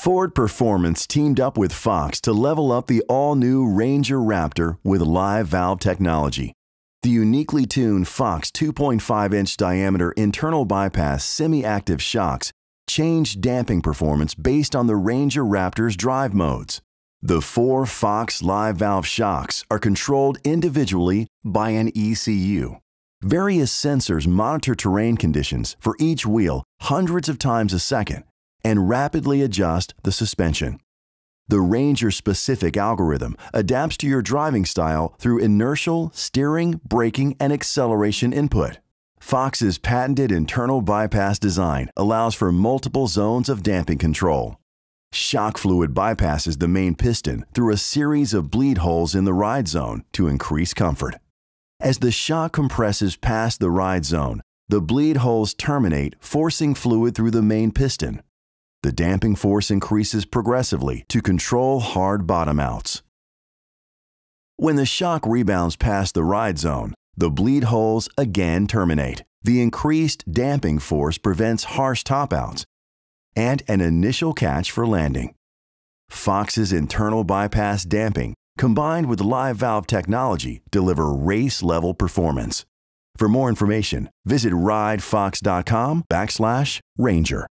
Ford Performance teamed up with Fox to level up the all new Ranger Raptor with live valve technology. The uniquely tuned Fox 2.5 inch diameter internal bypass semi active shocks change damping performance based on the Ranger Raptor's drive modes. The four Fox live valve shocks are controlled individually by an ECU. Various sensors monitor terrain conditions for each wheel hundreds of times a second and rapidly adjust the suspension. The Ranger specific algorithm adapts to your driving style through inertial, steering, braking, and acceleration input. Fox's patented internal bypass design allows for multiple zones of damping control. Shock fluid bypasses the main piston through a series of bleed holes in the ride zone to increase comfort. As the shock compresses past the ride zone, the bleed holes terminate, forcing fluid through the main piston. The damping force increases progressively to control hard bottom outs. When the shock rebounds past the ride zone, the bleed holes again terminate. The increased damping force prevents harsh top outs and an initial catch for landing. Fox's internal bypass damping combined with live valve technology deliver race level performance. For more information, visit ridefox.com backslash ranger.